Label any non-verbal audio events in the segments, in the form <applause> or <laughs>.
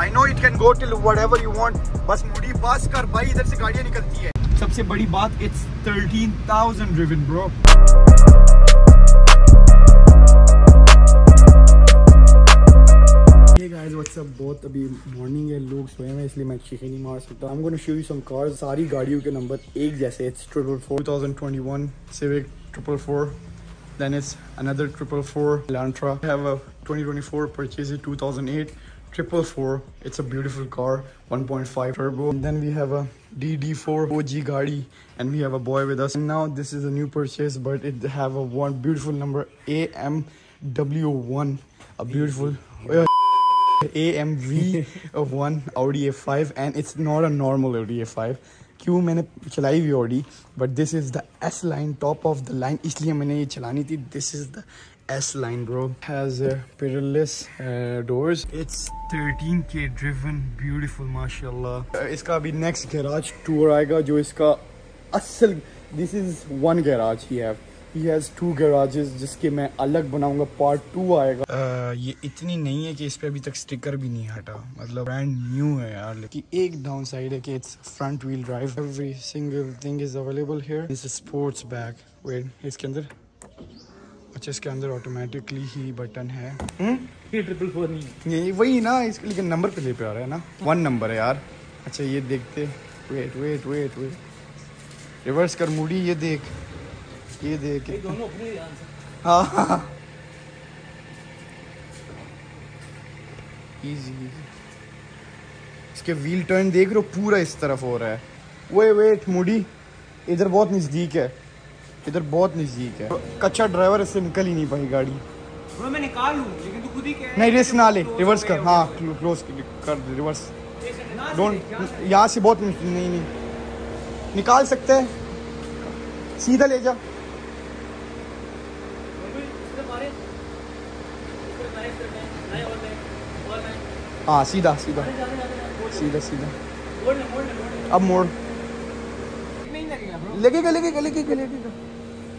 I know it can go till what you want बस मुड़ी पास कर भाई इधर से गाड़ियाँ निकलती है सबसे बड़ी बात it's thirteen thousand driven bro Hey guys, what's up? बहुत अभी मॉर्निंग है लोग सोए हैं इसलिए मैं चीखें नहीं मार सकता I'm gonna show you some cars सारी गाड़ियों के नंबर एक जैसे it's triple four 2021 Civic triple four then it's another triple four Elantra I have a 2024 purchase it 2008 triple four it's a beautiful car 1.5 turbo and then we have a DD4 OG Gadi and we have a boy with us and now this is a new purchase but it have a one beautiful number AMW1 a beautiful uh, AMV of one Audi A5 and it's not a normal Audi A5 क्यों मैंने चलाई हुई Audi but this is the S line top of the line इसलिए मैंने ये चलानी थी this is the S line bro. Has uh, pedalless uh, doors. It's 13k driven beautiful माशाल्लाह uh, इसका अभी next garage tour आएगा जो इसका असल this is one garage he have. He has two garages जिसके मैं अलग बनाऊँगा पार्ट टू आएगा uh, ये इतनी नहीं है कि इस पे अभी तक स्टिकर भी नहीं हटा मतलब ब्रांड न्यू है यार लेकिन एक डाउन साइड है कि it's front wheel drive every single thing is available here is sports bag wait इसके अंदर अच्छा इसके अंदर ऑटोमेटिकली ही बटन है। ये ट्रिपल फोर नहीं ये वही ना इसके लेकिन नंबर पे ले पे आ रहा है ना। वन नंबर है यार। अच्छा ये देखते। Wait wait wait wait reverse कर मुड़ी ये देख। ये देख। ये दोनों अपने हाँ हाँ इजी इसके व्हील टर्न देख रहे हो पूरा इस तरफ़ हो रहा है। वो वेट मुड़ी। इधर बहुत नज़दीक है। इधर बहुत नज़दीक है। कच्चा ड्राइवर इससे निकल ही नहीं पाई गाड़ी। मैं निकाल लूँ लेकिन तू खुद ही कह नहीं रेस ना ले। रिवर्स कर। हाँ क्लोज कर दे रिवर्स डोंट यहाँ से। बहुत नहीं नहीं। निकाल सकते हैं। सीधा ले जा। हाँ सीधा सीधा। सीधा सीधा। अब मोड़। लगेगा लगेगा लगेगा लगेगा।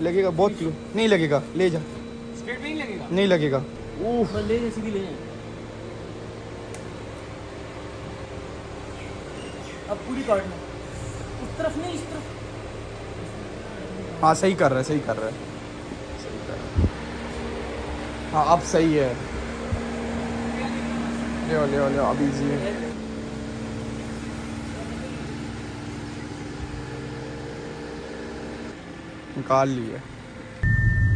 लगेगा बहुत क्लू नहीं लगेगा ले जा। स्ट्रेट नहीं लगेगा? नहीं लगेगा। उफ बस ले जा सीधी ले जा। अब पूरी काटना उस तरफ़ नहीं इस तरफ़। हाँ सही कर रहा है सही कर रहा है। सही कर रहा है हाँ अब सही है। ले ले ले अब इजी है। निकाल लिए।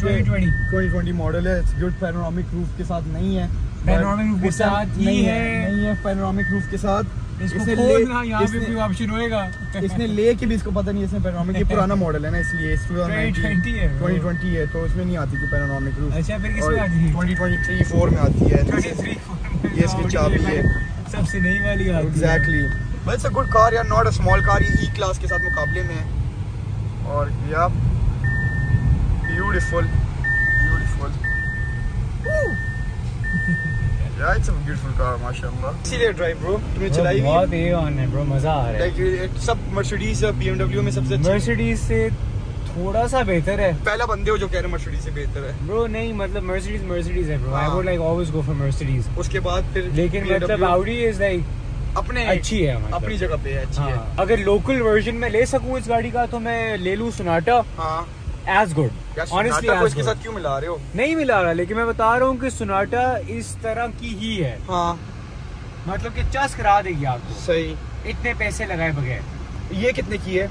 2020 2020 मॉडल है गुड पैनोरामिक रूफ के साथ नहीं है। Panoramic roof के साथ ही है। नहीं है पैनोरामिक रूफ के साथ। इसको इसने ले- इसने- भी ऑप्शन होएगा। इसने ले के भी इसको पता नहीं है पैनोरामिक ये पुराना <laughs> मॉडल है ना इसलिए इस 2020 है। 2020 है तो इसमें नहीं आती थी पैनोरामिक रूफ अच्छा फिर किसमें आती थी 2023 4 में आती है 23 ये इसकी चाबी है। सबसे नई वाली आती है। Exactly but it's a good car यार नॉट अ स्मॉल कार ये ई क्लास के साथ मुकाबले में है। और या ब्यूटीफुल ब्यूटीफुल या इट्स अ ब्यूटीफुल कार माशाल्लाह इसीलिए ड्राइव ब्रो तुमने चलाई भी बहुत ए ऑन है ब्रो मज़ा आ रहा है। लाइक सब मर्सिडीज बीएमडब्ल्यू में सबसे अच्छी मर्सिडीज से थोड़ा सा बेहतर है। पहला बंदे हो जो कह रहे मर्सिडीज से बेहतर है। ब्रो नहीं मतलब मर्सिडीज मर्सिडीज है bro I. Would like always go for Mercedes उसके बाद फिर लेकिन मतलब आउडी इज़ लाइक अपने अच्छी है मतलब। अपनी जगह पे है अच्छी है। हाँ, अगर लोकल वर्जन में ले सकूँ इस गाड़ी का तो मैं ले लूँ सोनाटा हाँ। एज गुड ऑनेस्टली को इसके साथ क्यों मिला रहे हो? नहीं मिला रहा लेकिन मैं बता रहा हूँ कि सोनाटा इस तरह की ही है। हाँ। मतलब कि चस्क करा देगी आपको। सही। इतने पैसे लगाए बगैर। ये कितने की है?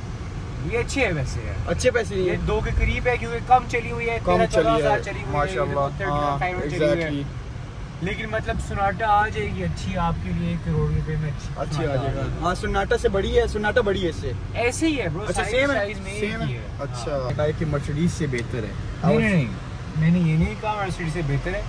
ये अच्छी है वैसे। है अच्छे पैसे ये दो के करीब है क्योंकि कम चली हुई है कम चली है, माशाल्लाह। लेकिन मतलब सोनाटा आ जाएगी अच्छी आपके लिए एक करोड़ रुपए में अच्छी अच्छी आ जाएगा। हाँ। सोनाटा से बड़ी है सोनाटा बड़ी है इससे। ऐसे ही है ब्रो अच्छा सेम है? में सेम है अच्छा। हाँ। कहा कि मर्सिडीज से बेहतर है? नहीं नहीं नहीं मैंने ये नहीं कहा मर्सिडीज से बेहतर है।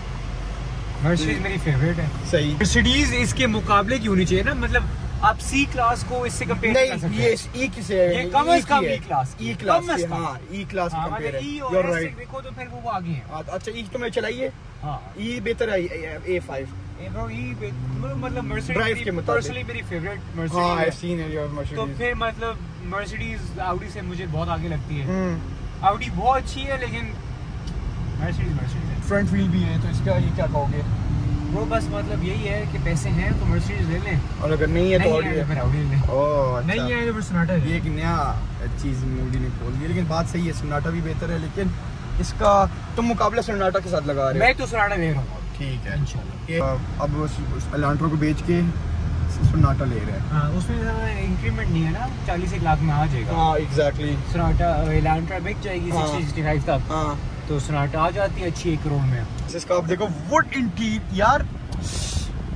मर्सिडीज मेरी फेवरेट है। सही। मर्सिडीज इसके मुकाबले की होनी चाहिए ना? मतलब आप सी क्लास को इससे कंपेयर कर नहीं सकते ये हैं। ई किसे है ये कम अज कम ई क्लास ई क्लास कम से, कम। हाँ ई क्लास हाँ, कंपेयर मतलब है। यू और आर राइट देखो तो फिर वो आगे हैं। अच्छा ई तुमने चलाइए। हाँ। ई बेहतर है ए फाइव ए ब्रो ई मतलब मर्सिडीज के मुताबिक। पर्सनली मेरी फेवरेट हाँ मर्सिडीज आई है सीन है योर तो फिर मतलब मर्सिडीज आउडी से मुझे बहुत आगे लगती है। हम्म। आउडी बहुत अच्छी है लेकिन मर्सिडीज मर्सिडीज फ्रंट व्हील भी है तो इसका ये क्या कहोगे? वो बस मतलब यही है कि पैसे हैं तो मर्सिडीज ले लें। और अगर नहीं है तो ऑडी है तो है। ले लें। ओह अच्छा। नहीं है तो फिर सोनाटा ये एक नया चीज़ मूडी ने खोल दी लेकिन बात सही है सोनाटा भी बेहतर है लेकिन इसका तुम मुकाबला सोनाटा के साथ लगा रहे मैं तो सोनाटा ले रहा हूँ। ठीक है। इंशाल्लाह। अब उस एलांट्रो को बेच के सोनाटा ले रहे हैं। हाँ उसमें इंक्रीमेंट नहीं है ना चालीस एक लाख में आ जाएगा। हाँ एग्जैक्टली सोनाटा एलांट्रा बिक जाएगी हाँ। सिक्सटी सिक्सटी फाइव तक। हाँ। तो सोनाटा आ जाती है अच्छी एक करोड़ में। इसका आप देखो वुड इंटीरियर यार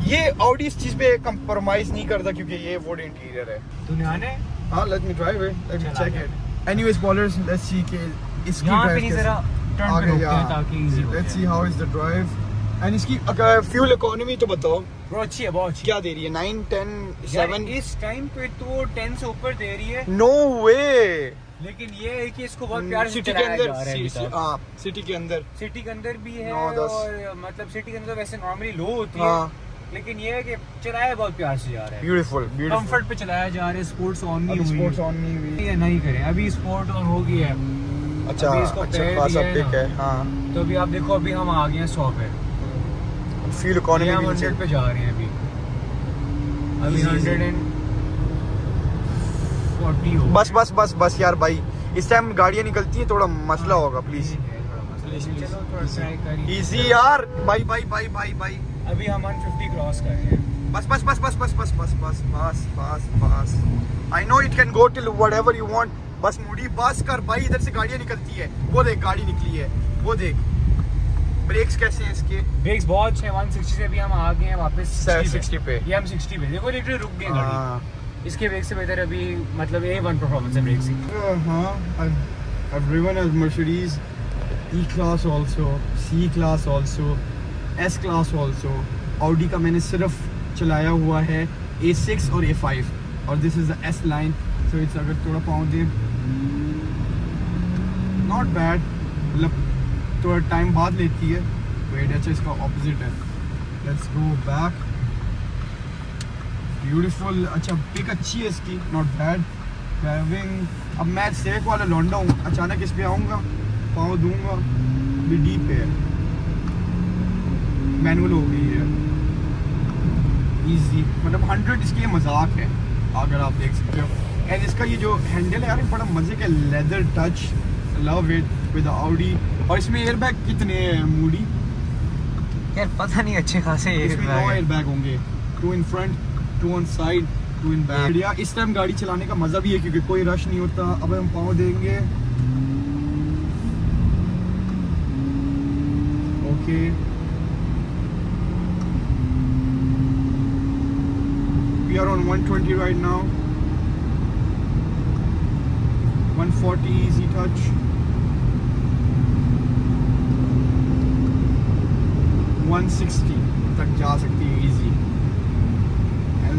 ये ऑडी इस चीज़ पे कंप्रोमाइज नहीं करता क्योंकि ये वुड इंटीरियर है। तूने आने हाँ let me drive it let me check it anyways ballers let's see के इसकी यहाँ पे नहीं जरा टर्न पे आगे हैं ताकि इजी हो let's see how is the drive and इसकी अगर फ्यूल इकोनॉमी तो बताओ। ब्रो अच्छी है बहुत अच्छी। क्या दे रही है? 9 10 यार, 7 इस टाइम पे तो 10 से ऊपर दे रही है। नो वे लेकिन ये है कि इसको बहुत प्यार सिटी के अंदर जा रहा है तक। हाँ सिटी के अंदर। सिटी के अंदर भी है और मतलब सिटी के अंदर वैसे नॉर्मली लो होती हाँ। है। लेकिन ये है कि चलाया बहुत प्यार से जा रहा है। ब्यूटीफुल कंफर्ट पे चलाया जा रहा है स्पोर्ट्स ऑन नहीं हुई। स्पोर्ट्स ऑन नहीं हुई। ये नहीं करें। अभी स्पोर्ट ऑन हो गई है। अच्छा इसको अच्छा खासा दिया है। है तो अभी आप देखो अभी हम आ गए हैं सौ पे। फ्यूल ये इकोनॉमी पे जा रहे हैं अभी। अभी Easy, easy। Hundred and forty बस बस बस बस यार भाई इस टाइम गाड़ियाँ निकलती है थोड़ा मसला होगा प्लीज़ इजी यार भाई भाई भाई भाई भाई अभी हम 150 क्रॉस कर रहे हैं बस बस बस बस बस बस बस बस बस बस बस I know it can go till whatever you want बस मुड़ी बस कर भाई इधर से गाड़ियाँ निकलती है वो देख गाड़ी निकली है वो देख ब्रेक्स कैसे हैं इसके ब्रेक्स बहुत अच्छे हैं 160 से भी हम आ गए हैं वापस 60 पे ये हम 60 पे देखो लिटरली रुक गए गाड़ी हाँ इसके ब्रेक से बेहतर अभी मतलब ए वन परफॉर्मेंस है ब्रेक से। हाँ I've, I've driven a Mercedes E class also C class also S class also का मैंने सिर्फ़ चलाया हुआ है A6 और A5 और this is the S line. So it's अगर थोड़ा पाँव दे नॉट बैड मतलब थोड़ा टाइम बाद लेती है वेट अच्छा इसका ऑपोजिट है। लेट्स गो बैक ब्यूटीफुल अच्छा पिक अच्छी है इसकी नॉट बैड ड्राइविंग अब मैं सेक वाला लौंडा हूँ अचानक इस पे आऊँगा पाँव दूँगा भी डीप है. मैनुअल हो गई है. इजी मतलब हंड्रेड इसकी मज़ाक है अगर आप देख सकते हो. एंड इसका ये जो हैंडल है यार बड़ा मज़े का leather touch love it with Audi और इसमें एयर बैग कितने हैं मूडी यार पता नहीं अच्छे खासे एयर बैग होंगे. Two in front two on side two in back या इस टाइम गाड़ी चलाने का मज़ा भी है क्योंकि कोई रश नहीं होता अब हम पाँव देंगे okay we are on 120 right now. 140 easy touch. One sixty तक जा सकती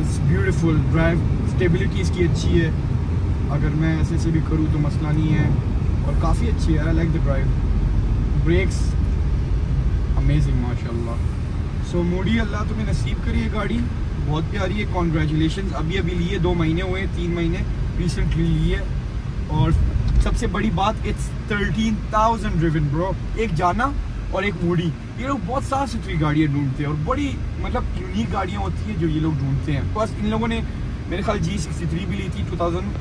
इट्स ब्यूटीफुल ड्राइव स्टेबिलिटी इसकी अच्छी है। अगर मैं ऐसे से भी करूँ तो मसला नहीं है। और काफ़ी अच्छी है। I like the drive brakes amazing माशाल्लाह। सो मोडी, अल्लाह तुम्हें नसीब करी है गाड़ी। बहुत प्यारी है। कॉन्ग्रेचुलेशन अभी अभी लिए, दो महीने हुए तीन महीने। रिसेंटली लिए और सबसे बड़ी बात it's thirteen thousand driven bro एक जाना और एक मूडी ये लोग बहुत साफ़ सुथरी गाड़ियाँ ढूंढते हैं और बड़ी मतलब यूनिक गाड़ियाँ होती हैं जो ये लोग ढूंढते हैं। बस इन लोगों ने मेरे ख्याल जी सिक्सटी थ्री भी ली थी two thousand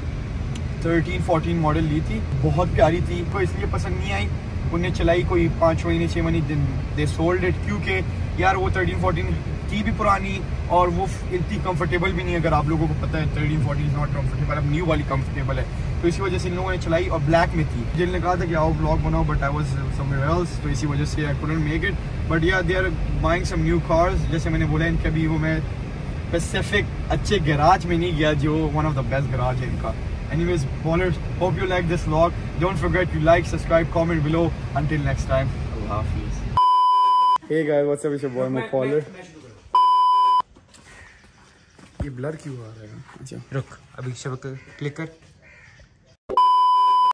thirteen fourteen model ली थी। बहुत प्यारी थी इनको इसलिए पसंद नहीं आई। उन्हें चलाई कोई पाँच महीने छः महीने, दिन दे सोल्ड इट क्योंकि यार वो थर्टीन फोर्टीन थी भी पुरानी और वो इतनी कंफर्टेबल भी नहीं है अगर आप लोगों को पता है थर्टीन फोर्टीन नॉट कंफर्टेबल अब न्यू वाली कंफर्टेबल है तो इसी वजह से इन लोगों ने चलाई और ब्लैक में थी जिनने कहा था कि आओ ब्लॉग बनाओ but I was somewhere else तो इसी वजह से I couldn't make it but yeah they are buying some new cars जैसे मैंने बोला इनके अभी वो मैं स्पेसिफिक अच्छे गैराज में नहीं गया जो one of the best garage है इनका Anyways, ballers, hope you like this vlog. Don't forget to like, subscribe, comment below. Until next time, Allah Hafiz. Hey guys, what's up? It's your boy Poller. ये blur क्यों आ रहा है? अच्छा। रुक अभी शब्द क्लिक कर।